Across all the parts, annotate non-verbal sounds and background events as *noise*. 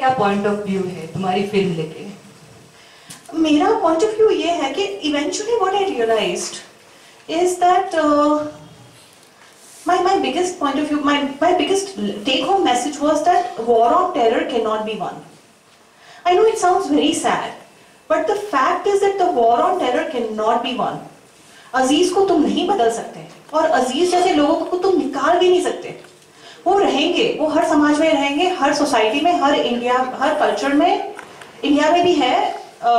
क्या point of view है तुम्हारी फ़िल्म लेके? मेरा पॉइंट ऑफ़ व्यू ये है कि eventually what I realised is that my my biggest point of view my my biggest take home message was that war of terror can not be won I know it sounds very sad but the fact is that the war on terror can not be won Aziz को तुम नहीं बदल सकते, और अज़ीज़ जैसे लोगों को तुम निकाल भी नहीं सकते। वो रहेंगे वो हर समाज में रहेंगे हर सोसाइटी में हर इंडिया हर कल्चर में। इंडिया में भी है आ,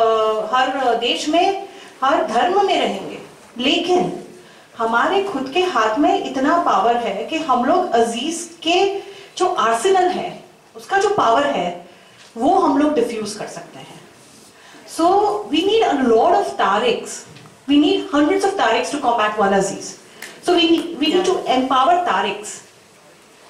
हर देश में हर धर्म में रहेंगे। लेकिन हमारे खुद के हाथ में इतना पावर है कि हम लोग अज़ीज़ के जो आर्सेनल है उसका जो पावर है वो हम लोग डिफ्यूज कर सकते हैं। So we need a lot of Tariqs we need hundreds of Tariqs to combat one Aziz so we we need to empower Tariqs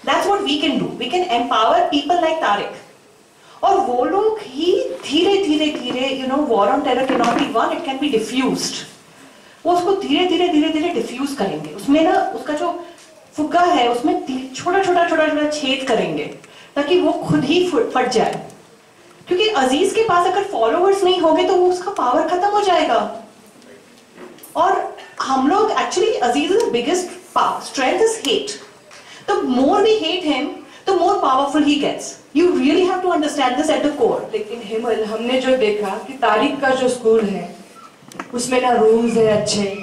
that's what we can do we can empower people like Tariq और वो लोग ही धीरे धीरे धीरे you know war on terror can not be won it can be defused वो उसको धीरे धीरे धीरे धीरे डिफ्यूज करेंगे। उसमें ना, उसका जो फुग्गा है, उसमें छोटा छोटा छोटा छोटा छेद करेंगे, ताकि वो खुद ही फट जाए। क्योंकि अज़ीज़ के पास अगर फॉलोअर्स नहीं होंगे तो वो उसका पावर खत्म हो जाएगा। और हम लोग actually Aziz biggest strength is hate the more we hate him the more powerful he gets you really have to understand this at the core लेकिन हेमल हमने जो देखा कि तारीख का जो स्कूल है उसमें ना रूम्स है अच्छे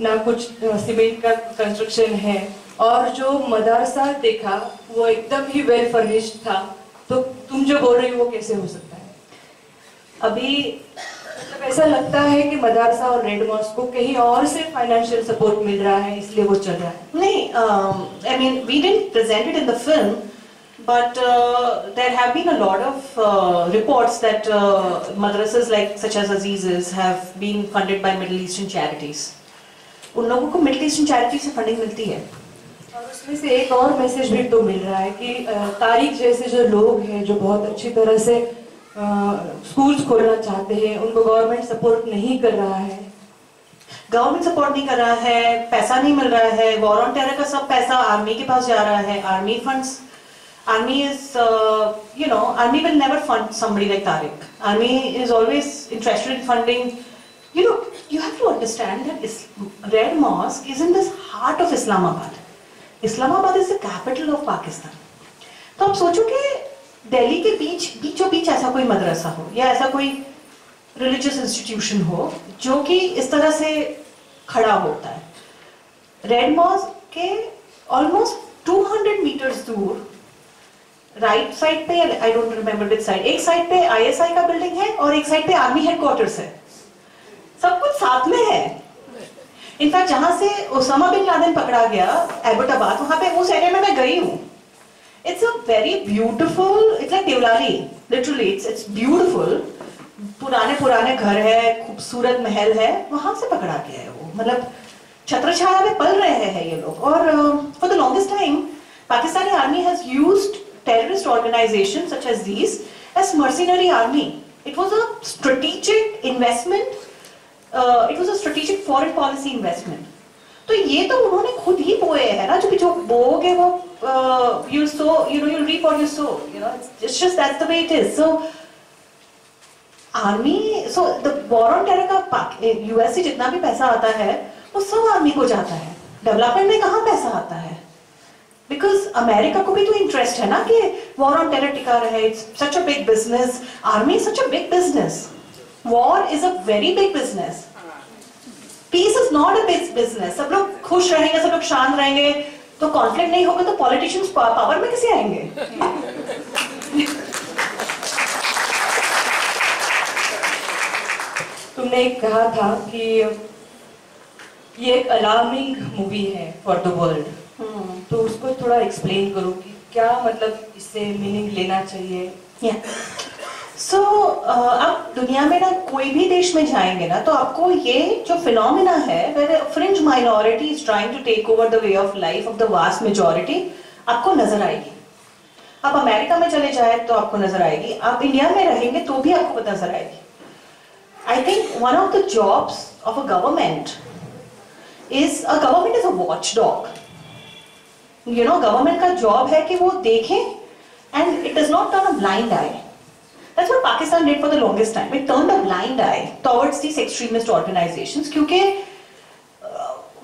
ना कुछ सीमेंट का कंस्ट्रक्शन है। और जो मदरसा देखा वो एकदम ही वेल फर्निश्ड था। तो तुम जो बोल रही हो वो कैसे हो सकता है? अभी मतलब ऐसा लगता है कि मदरसा और रेड मॉस को कहीं और से फाइनेंशियल सपोर्ट मिल रहा है इसलिए वो चल रहा है नहीं I mean we didn't present it in the film But uh, there have been a lot of uh, reports that uh, madrasas like such as Aziz's have been funded by Middle Eastern charities. उन लोगों को middle eastern charity से funding मिलती है और उसमें से एक और मैसेज भी तो मिल रहा है कि तारीख जैसे जो लोग हैं जो बहुत अच्छी तरह से स्कूल्स खोलना चाहते हैं, उनको गवर्नमेंट सपोर्ट नहीं कर रहा है। गवर्नमेंट सपोर्ट नहीं कर रहा है, पैसा नहीं मिल रहा है वॉर का सब पैसा आर्मी के पास जा रहा है army funds army is you know army will never fund someone like Tariq army is always interested in funding you know you have to understand that red mosque is in this heart of Islamabad Islamabad is the capital of Pakistan तो आप सोचो कि दिल्ली के बीच बीचों बीच ऐसा कोई मदरसा हो या ऐसा कोई रिलीजियस इंस्टीट्यूशन हो जो कि इस तरह से खड़ा होता है। रेड मॉस के ऑलमोस्ट 200 मीटर्स दूर राइट साइड पे I don't remember which side एक साइड पे आईएसआई का बिल्डिंग है और एक साइड पे आर्मी हेडक्वार्टर्स है। सब कुछ साथ में है। इनफैक्ट जहाँ से ओसामा बिन लादेन पकड़ा गया एबटाबाद वहाँ पे उस एरिया में मैं गई हूँ। It's a very beautiful it's like Devlali literally it's it's beautiful पुराने पुराने घर है खूबसूरत महल है वहाँ से पकड़ा गया है वो मतलब छत्र छाया में पल रहे हैं ये लोग और for the longest time Pakistani army has used terrorist organizations such as these as mercenary army. It was a strategic investment, uh, it was a strategic foreign policy investment. तो ये तो उन्होंने खुद ही जो जो बोगे वो sow you know you reap what you sow you know it's, it's just that's the way it is. So army so the war on terror का US से जितना भी पैसा आता है वो सब आर्मी को जाता है। डेवलपमेंट में कहाँ पैसा आता है? बिकॉज़ अमेरिका को भी तो इंटरेस्ट है ना कि वॉर ऑन टेरर टिका रहे it's such a big business army such a big business war is a very big business peace is not a big business सब लोग खुश रहेंगे सब लोग शांत रहेंगे। तो कॉन्फ्लिक्ट नहीं होगा तो पॉलिटिशियंस पावर में कैसे आएँगे? तुमने कहा था कि ये एक अलार्मिंग मूवी है फॉर द वर्ल्ड तो उसको थोड़ा एक्सप्लेन करो कि क्या मतलब इससे मीनिंग लेना चाहिए? सो so, uh, आप दुनिया में ना कोई भी देश में जाएँगे ना तो आपको ये जो फिनोमिना है fringe minority is trying to take over the way of life of the vast majority आपको नज़र आएगी। आप अमेरिका में चले जाए तो आपको नज़र आएगी। आप इंडिया में रहेंगे तो भी आपको नज़र आएगी। I think one of the jobs of a government is a government is a watch dog you know government का जॉब है कि वो देखें and it is not turn a blind eye. That's what Pakistan did for the longest time. It turned a blind eye towards these extremist organizations क्योंकि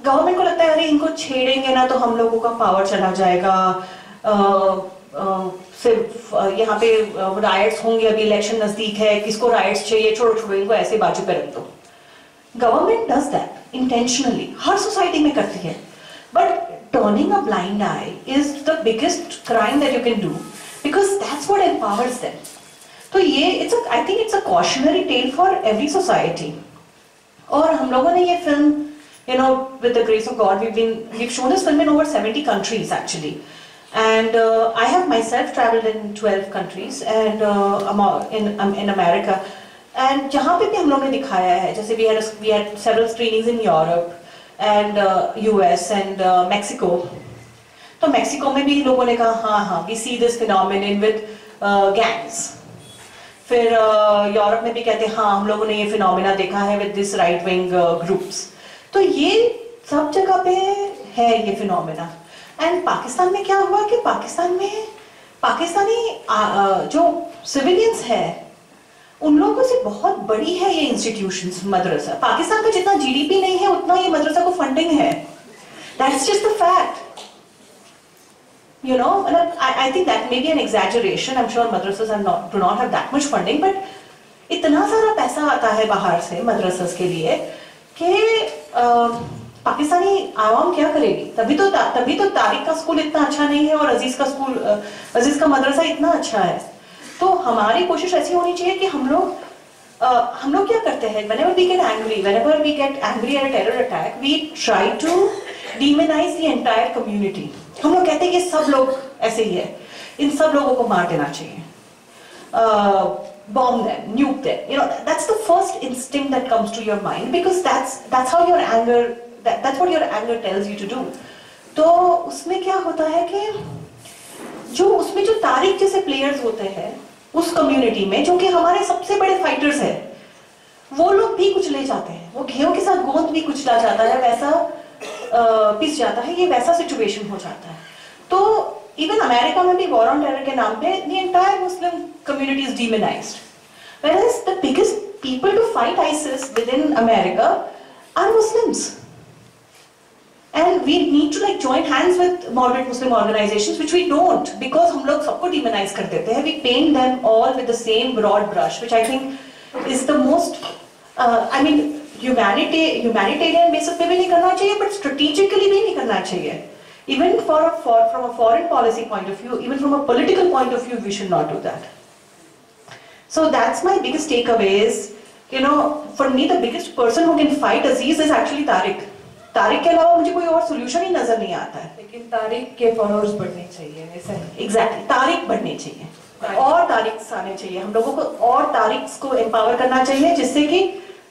government को लगता है अरे इनको छेड़ेंगे ना तो हम लोगों का पावर चला जाएगा। Uh, uh, सिर्फ़ uh, यहाँ पे राइट्स होंगे अभी इलेक्शन नज़दीक है किसको राइट्स चाहिए छोड़ो छोड़ो इनको ऐसे बाजू पे रख दो। गवर्नमेंट डज दैट इंटेंशनली हर सोसाइटी में करती है। But turning a blind eye is the biggest crime that you can do because that's what empowers them तो ये it's I think it's a cautionary tale for every society और हम लोगों ने ये film you know with the grace of God we been we shown this film in over 70 countries actually and I have myself travel in twelve countries and in America and जहाँ पे भी हम लोगों ने दिखाया है, जैसे we we had several screenings in Europe and you and Mexico तो मैक्सिको में भी लोगों ने कहा हाँ हाँ we see this phenomenon with gangs फिर यूरोप uh, में भी कहते हैं हाँ हम लोगों ने ये फिनोमिना देखा है with this right wing groups तो ये सब जगह पे है ये फिनोमिना एंड पाकिस्तान में क्या हुआ कि पाकिस्तान में पाकिस्तानी जो सिविलियंस है उन लोगों से बहुत बड़ी है ये इंस्टीट्यूशंस मदरसा. पाकिस्तान का जितना जीडीपी नहीं है उतना ये मदरसा को फंडिंग है. That's just the fact you know I, I think that may be an exaggeration i'm sure madrasas are not do not have that much funding but इतना सारा पैसा आता है बाहर से मदरसस के लिए कि पाकिस्तानी आवाम क्या करेगी तभी तो तभी तो तारिक का स्कूल इतना अच्छा नहीं है और अज़ीज़ का स्कूल अज़ीज़ का मदरसा इतना अच्छा है तो हमारी कोशिश ऐसी होनी चाहिए कि हम लोग uh, हम लोग क्या करते हैं whenever we get angry whenever we get angry at a terror attack we try to demonize the entire community हम लोग कहते हैं कि सब लोग ऐसे ही है। इन सब लोगों को मार देना चाहिए। Bomb then nuke then you know that's the first instinct that comes to your mind because that's that's how your anger that's what your anger tells you to do तो उसमें क्या होता है कि जो उसमें जो तारीख जैसे प्लेयर्स होते हैं, उस कम्युनिटी में, जो कि हमारे सबसे बड़े फाइटर्स हैं, वो लोग भी कुछ ले जाते हैं। वो घेव के साथ गोंद भी कुछ ला जाता है, वैसा पिस जाता है, ये वैसा सिचुएशन हो जाता है। तो इवन अमेरिका में भी वॉर ऑन टेरर के नाम पे the entire Muslim community is where is the biggest people to fight ISIS within America are Muslims and we need to like join hands with moderate Muslim organisation which we don't because हम लोग सबको demonise कर देते हैं। We paint them all with the same broad brush which I think is the most I mean humanitarian basis पे भी नहीं करना चाहिए बट स्ट्रेटेजिकली भी नहीं करना चाहिए even for from a foreign policy point of view even from a political point of view we should not do that so that's my biggest take away is you know for me the biggest person who can fight Aziz is actually Tariq Tariq के अलावा मुझे कोई और solution ही नज़र नहीं आता है. लेकिन तारिक के फॉलोअर्स बढ़ने चाहिए एग्जैक्टली exactly, तारिक बढ़ने चाहिए. और तारीख आने चाहिए. हम लोगों को और तारीख को एम्पावर करना चाहिए जिससे कि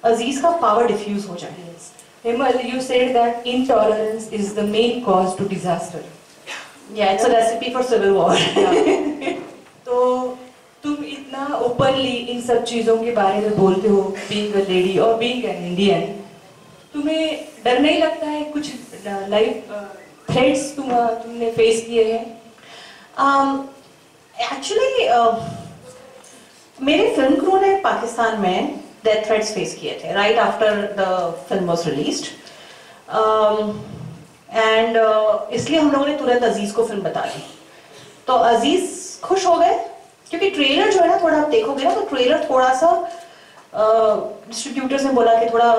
अज़ीज़ का पावर डिफ्यूज हो जाए Hemal, you said that intolerance is the main cause to disaster. Yeah, it's a recipe for civil war. *laughs* तो तुम इतना ओपनली इन सब चीज़ों के बारे में बोलते हो बीइंग अ लेडी और बीइंग एन इंडियन तुम्हें डर नहीं लगता है कुछ लाइफ थ्रेट्स तुम तुमने फेस किए हैं एक्चुअली um, uh, मेरे फ़िल्म क्रू ने पाकिस्तान में डेथ थ्रेट्स फेस किए थे right after the film was released and इसलिए हम लोगों ने तुरंत अज़ीज़ को फ़िल्म बता दी। तो अज़ीज़ खुश हो गए, क्योंकि ट्रेलर जो है ना थोड़ा आप देखोगे ना तो ट्रेलर थोड़ा सा डिस्ट्रीब्यूटर्स ने बोला कि थोड़ा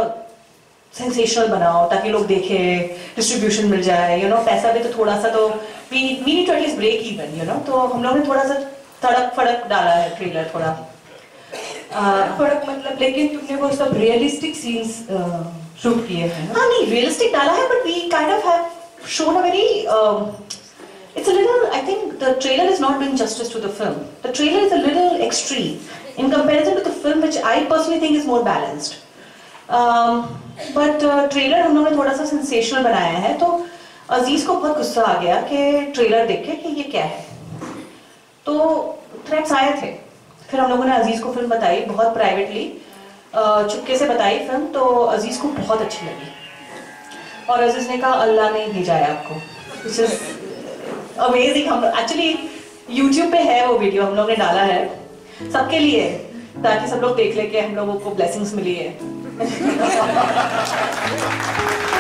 सेंसेशनल बनाओ, ताकि लोग देखे डिस्ट्रीब्यूशन मिल जाए यू नो पैसा भी तो थोड़ा सा तो we need to at least break even you know तो हम लोगों ने थोड़ा सा तड़क फड़क डाला है ट्रेलर थोड़ा। फ़र्क मतलब लेकिन तुमने वो सब रियलिस्टिक सीन्स शूट किए हैं हाँ नहीं रियलिस्टिक डाला है but we kind of have shown a very it's a little I think the trailer is not doing justice to the film the trailer is a little extreme in comparison to the film which I personally think is more balanced but trailer उन्होंने थोड़ा सा sensational बनाया है तो अज़ीज़ को बहुत गुस्सा आ गया कि ट्रेलर देख के कि ये क्या है। तो थ्रेट्स आए थे। फिर हम लोगों ने अज़ीज़ को फ़िल्म बताई बहुत प्राइवेटली चुपके से बताई फ़िल्म तो अज़ीज़ को बहुत अच्छी लगी। और अज़ीज़ ने कहा, अल्लाह ने भेजा है आपको। अमेजिंग हम एक्चुअली यूट्यूब पे है वो वीडियो हम लोग ने डाला है। सबके लिए, ताकि सब लोग देख लेके हम लोगों को ब्लेसिंग्स मिली है। *laughs*